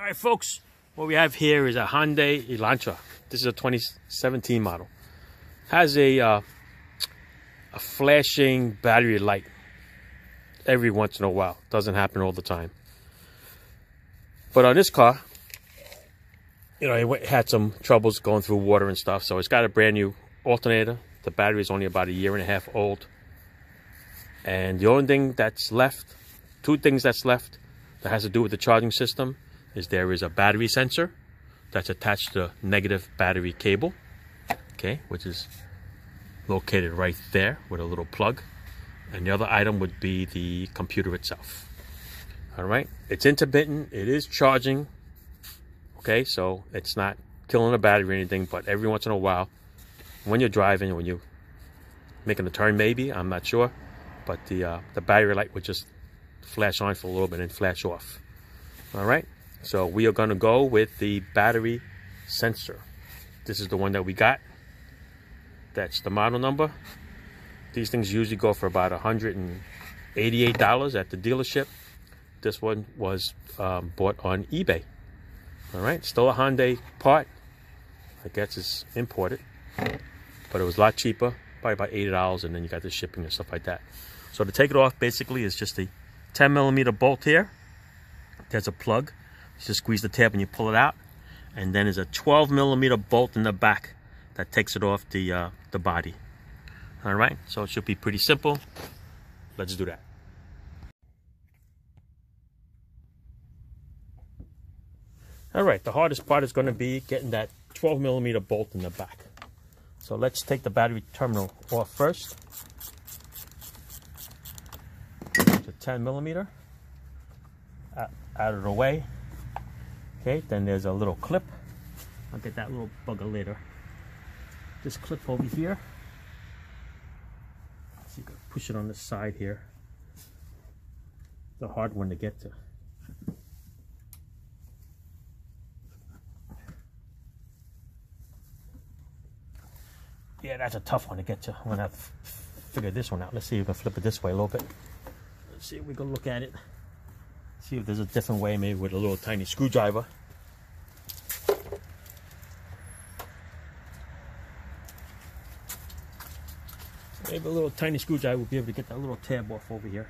All right, folks, what we have here is a Hyundai Elantra. This is a 2017 model. Has a uh, a flashing battery light every once in a while. Doesn't happen all the time. But on this car, you know, it had some troubles going through water and stuff. So it's got a brand new alternator. The battery is only about a year and a half old. And the only thing that's left, two things that's left that has to do with the charging system is there is a battery sensor that's attached to negative battery cable. Okay, which is located right there with a little plug. And the other item would be the computer itself. All right, it's intermittent, it is charging. Okay, so it's not killing the battery or anything, but every once in a while, when you're driving, when you're making a turn, maybe, I'm not sure, but the, uh, the battery light would just flash on for a little bit and flash off. All right, so we are gonna go with the battery sensor. This is the one that we got. That's the model number. These things usually go for about $188 at the dealership. This one was um, bought on eBay. All right, still a Hyundai part. I guess it's imported, but it was a lot cheaper, probably about $80, and then you got the shipping and stuff like that. So to take it off, basically, is just a 10 millimeter bolt here. There's a plug. You just squeeze the tab and you pull it out. And then there's a 12 millimeter bolt in the back that takes it off the, uh, the body. All right, so it should be pretty simple. Let's do that. All right, the hardest part is going to be getting that 12 millimeter bolt in the back. So let's take the battery terminal off first. To 10 millimeter out of the way. Okay, then there's a little clip. I'll get that little bugger later. This clip over here. So you can push it on the side here. The hard one to get to. Yeah, that's a tough one to get to. I'm gonna have to figure this one out. Let's see if we can flip it this way a little bit. Let's see if we can look at it. See if there's a different way, maybe with a little tiny screwdriver. Maybe a little tiny screwdriver will be able to get that little tab off over here.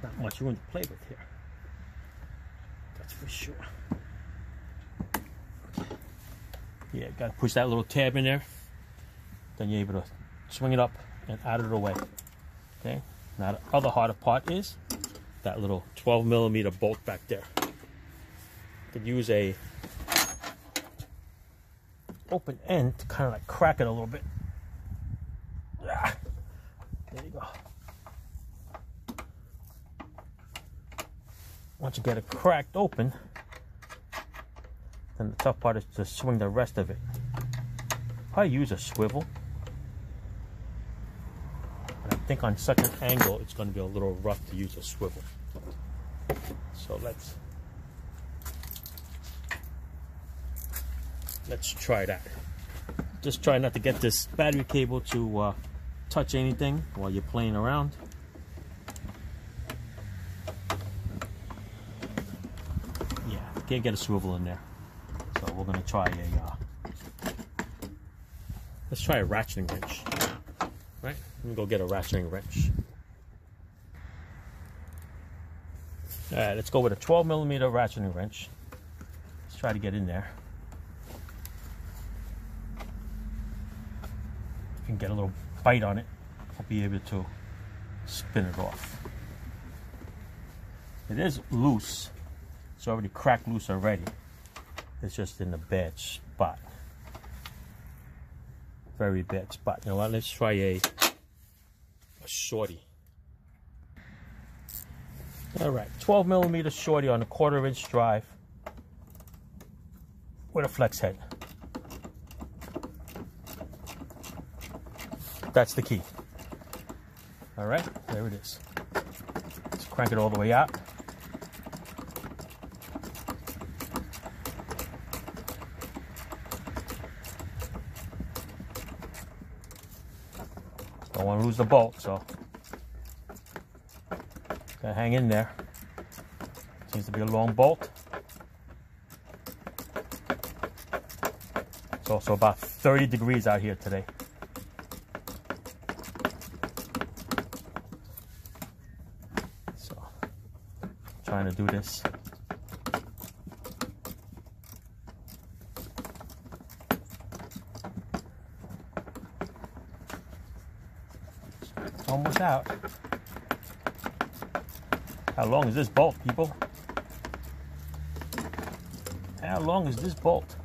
Not much room to play with here. That's for sure. Yeah, got to push that little tab in there. Then you're able to swing it up and out of the way. Okay. Now the other harder part is that little 12 millimeter bolt back there. Could use a open end to kind of like crack it a little bit. Ah, there you go. Once you get it cracked open, then the tough part is to swing the rest of it. I use a swivel. Think on such an angle, it's going to be a little rough to use a swivel. So let's let's try that. Just try not to get this battery cable to uh, touch anything while you're playing around. Yeah, can't get a swivel in there. So we're gonna try a, uh, let's try a ratcheting wrench. Let me go get a ratcheting wrench. All right, let's go with a 12 millimeter ratcheting wrench. Let's try to get in there. can get a little bite on it, I'll be able to spin it off. It is loose. It's already cracked loose already. It's just in a bad spot. Very bad spot. You know what? Let's try a, shorty. All right, 12 millimeter shorty on a quarter inch drive with a flex head. That's the key. All right, there it is. Let's crank it all the way out. Don't want to lose the bolt, so. Gotta hang in there. Seems to be a long bolt. It's also about 30 degrees out here today. So, trying to do this. Almost out. How long is this bolt, people? How long is this bolt?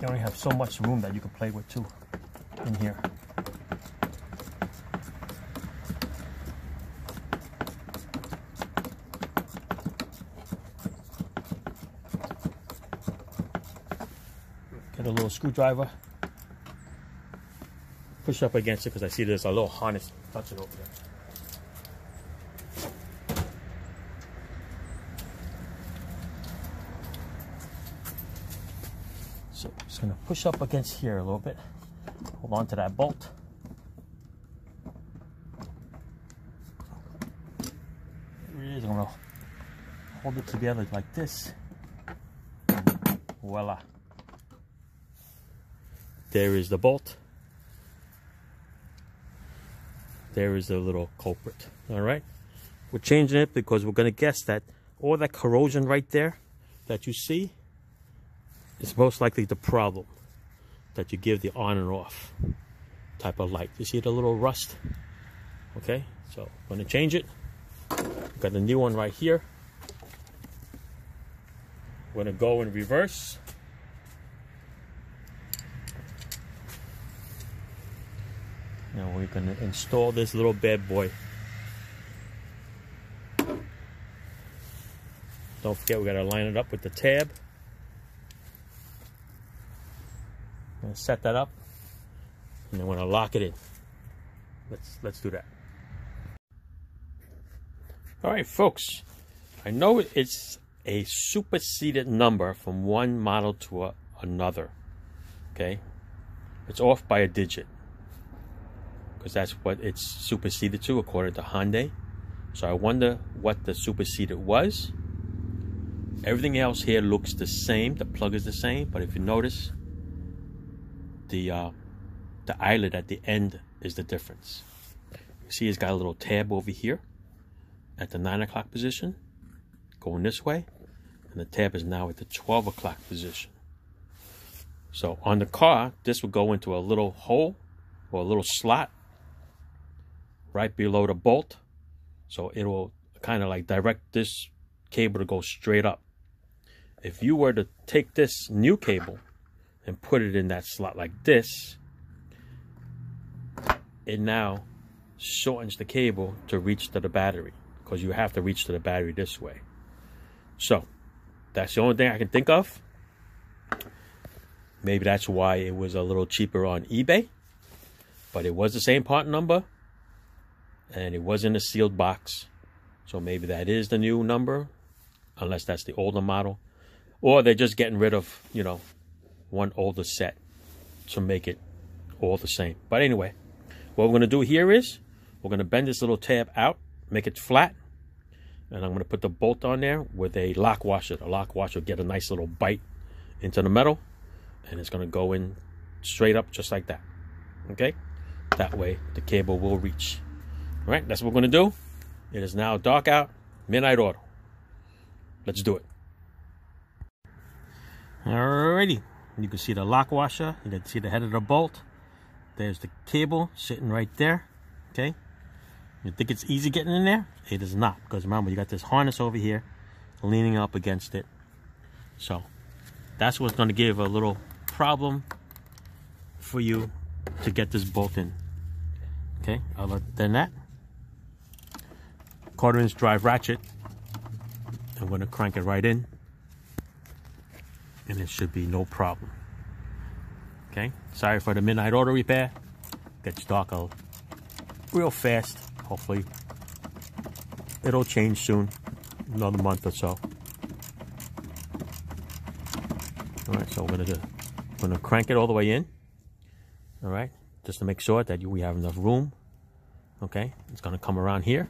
You only have so much room that you can play with too in here. Get a little screwdriver. Push up against it because I see there's a little harness touching over there. So just gonna push up against here a little bit. Hold on to that bolt. It is. I'm gonna hold it together like this. Voila. There is the bolt. There is the little culprit. All right. We're changing it because we're going to guess that all that corrosion right there that you see is most likely the problem that you give the on and off type of light. You see the little rust? Okay. So I'm to change it. Got a new one right here. We're to go in reverse. We're to install this little bad boy. Don't forget we got to line it up with the tab. To set that up and then we're to lock it in. Let's let's do that. All right, folks. I know it's a superseded number from one model to a, another. Okay? It's off by a digit because that's what it's superseded to according to Hyundai. So I wonder what the superseded was. Everything else here looks the same. The plug is the same, but if you notice, the uh, the eyelet at the end is the difference. You see, it's got a little tab over here at the nine o'clock position, going this way, and the tab is now at the twelve o'clock position. So on the car, this will go into a little hole or a little slot right below the bolt. So it will kind of like direct this cable to go straight up. If you were to take this new cable and put it in that slot like this, it now shortens the cable to reach to the battery because you have to reach to the battery this way. So that's the only thing I can think of. Maybe that's why it was a little cheaper on eBay, but it was the same part number and it was in a sealed box. So maybe that is the new number, unless that's the older model. Or they're just getting rid of, you know, one older set to make it all the same. But anyway, what we're going to do here is we're going to bend this little tab out, make it flat, and I'm going to put the bolt on there with a lock washer. The lock washer will get a nice little bite into the metal, and it's going to go in straight up just like that. Okay? That way the cable will reach. All right, that's what we're going to do. It is now dark out, midnight auto. Let's do it. Alrighty, you can see the lock washer. You can see the head of the bolt. There's the cable sitting right there. Okay. You think it's easy getting in there? It is not, because remember, you got this harness over here leaning up against it. So that's what's going to give a little problem for you to get this bolt in. Okay, other than that, quarter inch drive ratchet. I'm to crank it right in and it should be no problem. Okay, sorry for the midnight auto repair. Gets dark out real fast. Hopefully, it'll change soon. another month or so. All right, so we're gonna do, we're gonna crank it all the way in. All right, just to make sure that we have enough room. Okay, it's gonna come around here.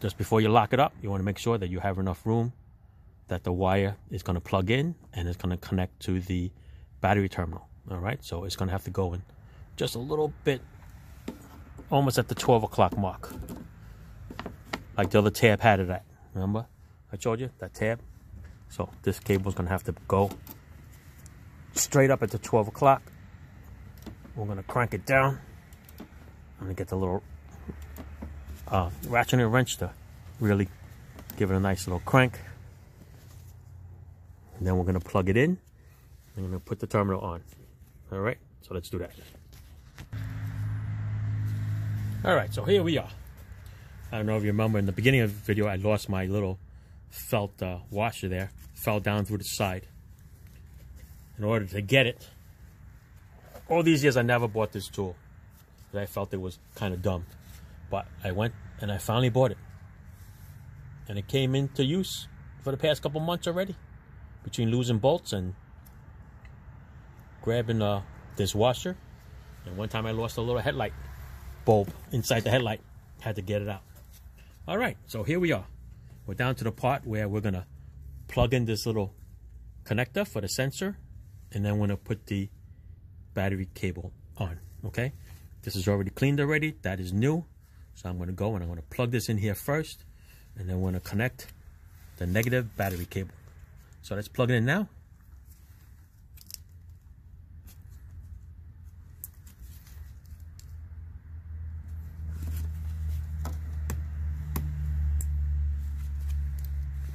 Just before you lock it up, you wanna make sure that you have enough room that the wire is gonna plug in and it's gonna connect to the battery terminal. All right, so it's gonna have to go in just a little bit, almost at the 12 o'clock mark. Like the other tab had it at. Remember? I showed you that tab? So this cable is going to have to go straight up at the 12 o'clock. We're going to crank it down. I'm going to get the little uh, ratchet and wrench to really give it a nice little crank. And then we're to plug it in. I'm to put the terminal on. All right, so let's do that. All right, so here we are. I don't know if you remember in the beginning of the video, I lost my little felt uh, washer there fell down through the side. In order to get it, all these years I never bought this tool. I felt it was kind of dumb. But I went and I finally bought it. And it came into use for the past couple months already. Between losing bolts and grabbing uh, this washer. And one time I lost a little headlight bulb inside the headlight. Had to get it out. All right, so here we are. We're down to the part where we're to plug in this little connector for the sensor and then we're to put the battery cable on okay this is already cleaned already that is new so I'm going to go and I'm going to plug this in here first and then we're going to connect the negative battery cable so let's plug it in now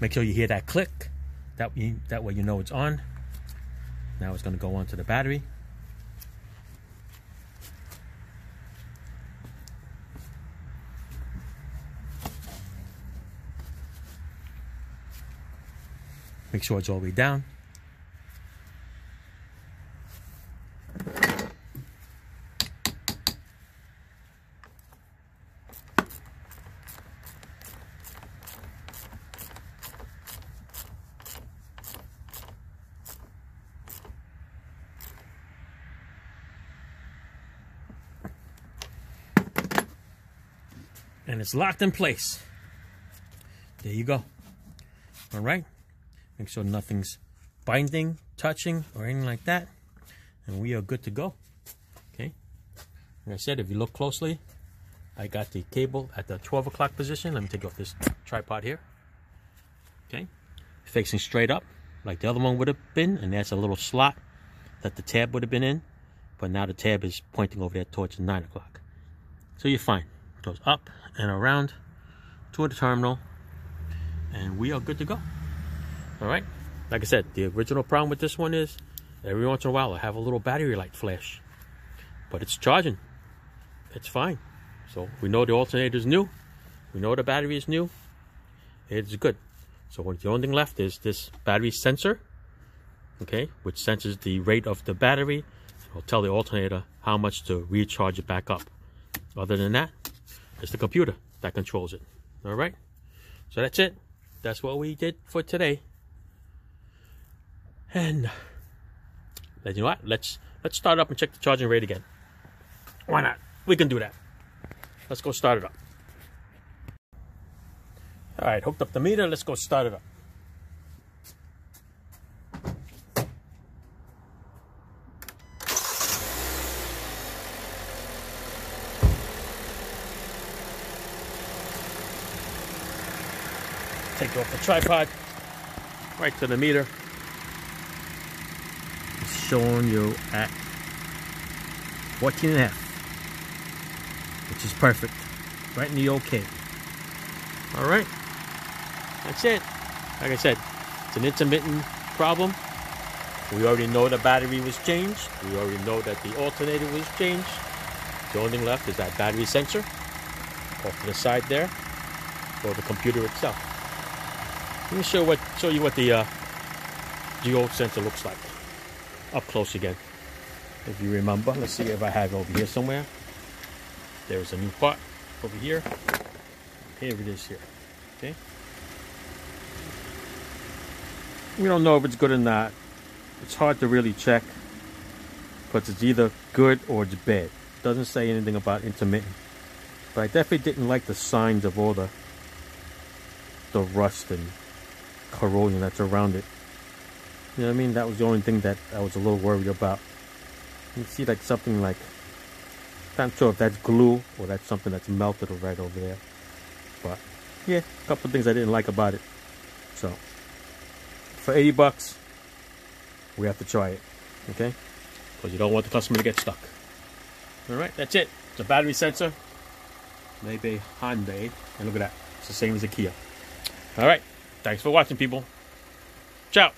Make sure you hear that click. That, that way you know it's on. Now it's going to go onto the battery. Make sure it's all the way down. and it's locked in place. There you go. All right. Make sure nothing's binding, touching, or anything like that. And we are good to go. Okay. Like I said, if you look closely, I got the cable at the 12 o'clock position. Let me take off this tripod here. Okay. Facing straight up like the other one would have been. And that's a little slot that the tab would have been in. But now the tab is pointing over there towards 9 o'clock. So you're fine It goes up and around to the terminal and we are good to go all right like i said the original problem with this one is every once in a while i have a little battery light flash but it's charging it's fine so we know the alternator is new we know the battery is new it's good so the only thing left is this battery sensor okay which senses the rate of the battery it'll tell the alternator how much to recharge it back up other than that it's the computer that controls it. All right. So that's it. That's what we did for today. And you know what? Let's let's start up and check the charging rate again. Why not? We can do that. Let's go start it up. All right, hooked up the meter. Let's go start it up. Take off the tripod, right to the meter. Showing you at 14 and a half, which is perfect. Right in the okay. All right, that's it. Like I said, it's an intermittent problem. We already know the battery was changed. We already know that the alternator was changed. The only thing left is that battery sensor off to the side there for the computer itself. Let me show what show you what the uh, the sensor looks like up close again. If you remember, let's see if I have it over here somewhere. There's a new pot over here. Here it is here, okay? We don't know if it's good or not. It's hard to really check but it's either good or it's bad. It doesn't say anything about intermittent. But I definitely didn't like the signs of all the, the rust and corrosion that's around it. You know what I mean? That was the only thing that I was a little worried about. You see like something like I'm not sure if that's glue or that's something that's melted right over there. But yeah, a couple things I didn't like about it. So for 80 bucks, we have to try it. Okay? Because you don't want the customer to get stuck. Alright, that's it. It's a battery sensor. Maybe Hyundai. And look at that. It's the same as a Kia. Alright. Thanks for watching, people. Ciao.